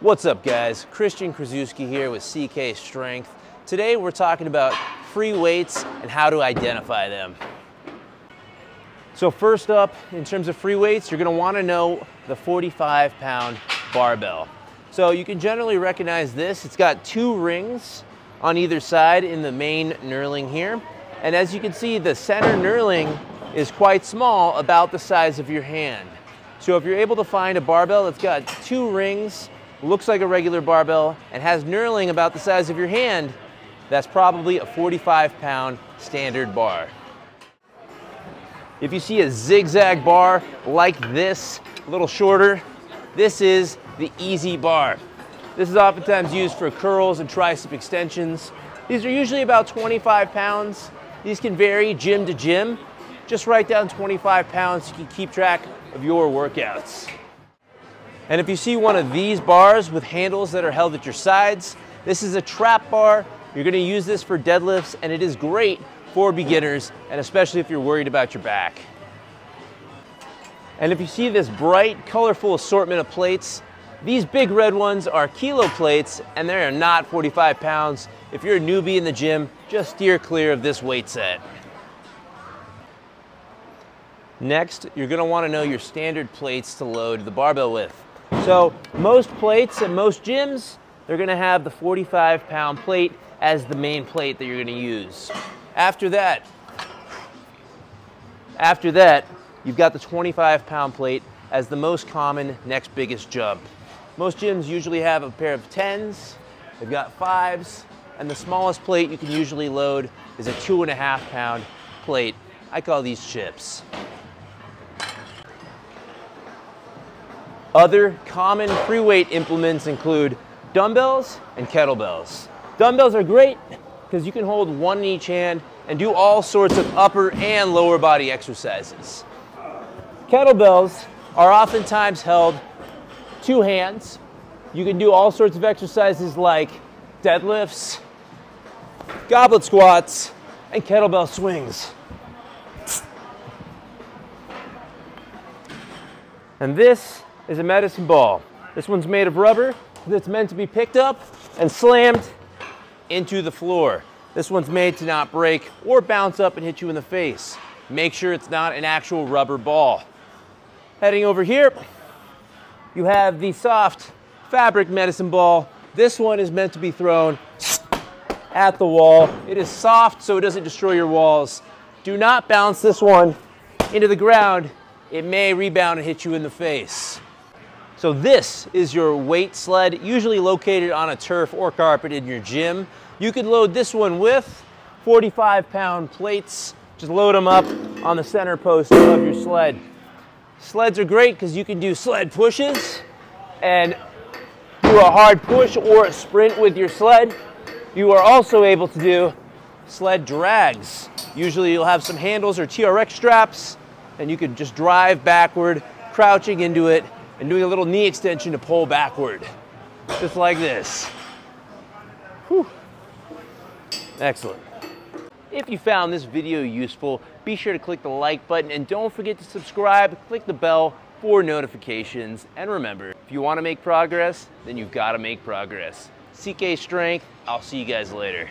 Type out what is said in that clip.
What's up guys? Christian Kruszewski here with CK Strength. Today we're talking about free weights and how to identify them. So first up, in terms of free weights, you're gonna wanna know the 45 pound barbell. So you can generally recognize this. It's got two rings on either side in the main knurling here. And as you can see, the center knurling is quite small, about the size of your hand. So if you're able to find a barbell that's got two rings, looks like a regular barbell, and has knurling about the size of your hand, that's probably a 45 pound standard bar. If you see a zigzag bar like this, a little shorter, this is the EZ bar. This is oftentimes used for curls and tricep extensions. These are usually about 25 pounds. These can vary gym to gym. Just write down 25 pounds so you can keep track of your workouts. And if you see one of these bars with handles that are held at your sides, this is a trap bar. You're gonna use this for deadlifts and it is great for beginners and especially if you're worried about your back. And if you see this bright, colorful assortment of plates, these big red ones are kilo plates and they are not 45 pounds. If you're a newbie in the gym, just steer clear of this weight set. Next, you're gonna wanna know your standard plates to load the barbell with. So most plates at most gyms, they're gonna have the 45 pound plate as the main plate that you're gonna use. After that, after that, you've got the 25 pound plate as the most common next biggest jump. Most gyms usually have a pair of 10s, they've got fives, and the smallest plate you can usually load is a two and a half pound plate. I call these chips. Other common free weight implements include dumbbells and kettlebells. Dumbbells are great because you can hold one in each hand and do all sorts of upper and lower body exercises. Kettlebells are oftentimes held two hands. You can do all sorts of exercises like deadlifts, goblet squats, and kettlebell swings. And this is a medicine ball. This one's made of rubber that's meant to be picked up and slammed into the floor. This one's made to not break or bounce up and hit you in the face. Make sure it's not an actual rubber ball. Heading over here, you have the soft fabric medicine ball. This one is meant to be thrown at the wall. It is soft so it doesn't destroy your walls. Do not bounce this one into the ground. It may rebound and hit you in the face. So this is your weight sled, usually located on a turf or carpet in your gym. You could load this one with 45 pound plates. Just load them up on the center post of your sled. Sleds are great because you can do sled pushes and do a hard push or a sprint with your sled. You are also able to do sled drags. Usually you'll have some handles or TRX straps and you can just drive backward, crouching into it and doing a little knee extension to pull backward, just like this. Whew. Excellent. If you found this video useful, be sure to click the like button and don't forget to subscribe, click the bell for notifications. And remember, if you want to make progress, then you've got to make progress. CK Strength, I'll see you guys later.